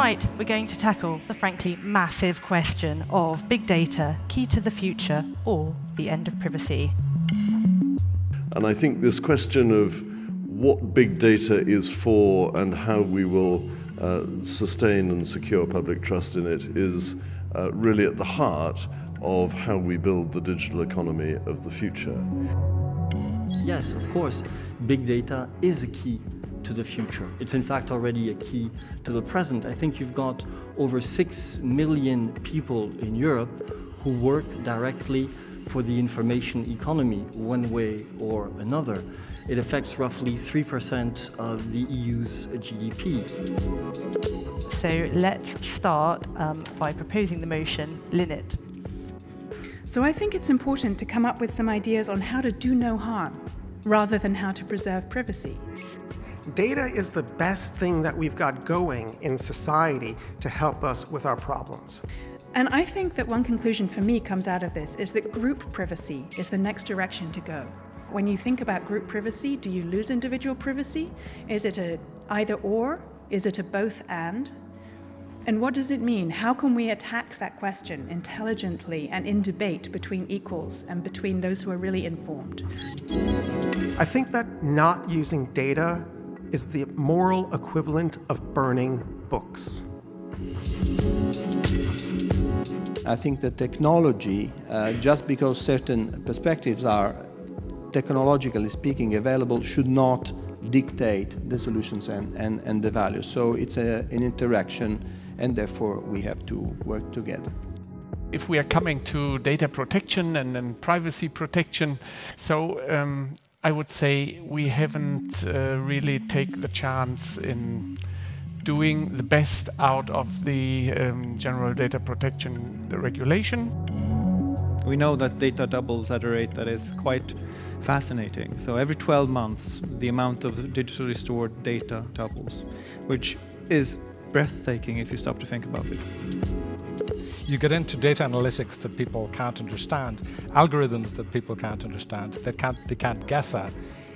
Tonight, we're going to tackle the frankly massive question of big data, key to the future, or the end of privacy. And I think this question of what big data is for and how we will uh, sustain and secure public trust in it is uh, really at the heart of how we build the digital economy of the future. Yes, of course, big data is a key to the future. It's in fact already a key to the present. I think you've got over 6 million people in Europe who work directly for the information economy one way or another. It affects roughly 3% of the EU's GDP. So let's start um, by proposing the motion. Linnet. So I think it's important to come up with some ideas on how to do no harm rather than how to preserve privacy. Data is the best thing that we've got going in society to help us with our problems. And I think that one conclusion for me comes out of this is that group privacy is the next direction to go. When you think about group privacy, do you lose individual privacy? Is it a either or? Is it a both and? And what does it mean? How can we attack that question intelligently and in debate between equals and between those who are really informed? I think that not using data is the moral equivalent of burning books. I think that technology, uh, just because certain perspectives are technologically speaking available, should not dictate the solutions and, and, and the values. So it's a, an interaction and therefore we have to work together. If we are coming to data protection and, and privacy protection, so um, I would say we haven't uh, really take the chance in doing the best out of the um, general data protection regulation. We know that data doubles at a rate that is quite fascinating. So every 12 months, the amount of digitally stored data doubles, which is breathtaking if you stop to think about it you get into data analytics that people can't understand, algorithms that people can't understand, that can't, they can't guess at,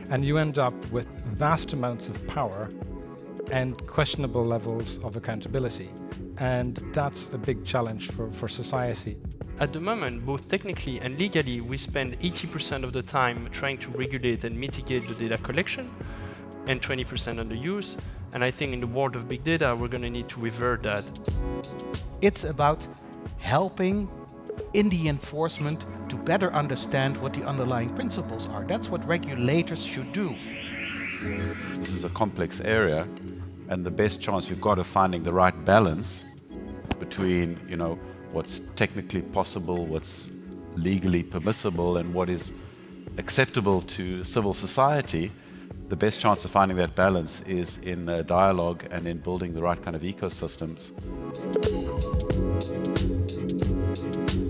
and you end up with vast amounts of power and questionable levels of accountability. And that's a big challenge for, for society. At the moment, both technically and legally, we spend 80% of the time trying to regulate and mitigate the data collection and 20% on the use. And I think in the world of big data, we're going to need to revert that. It's about helping in the enforcement to better understand what the underlying principles are. That's what regulators should do. This is a complex area, and the best chance we've got of finding the right balance between, you know, what's technically possible, what's legally permissible, and what is acceptable to civil society, the best chance of finding that balance is in uh, dialogue and in building the right kind of ecosystems. Thank you.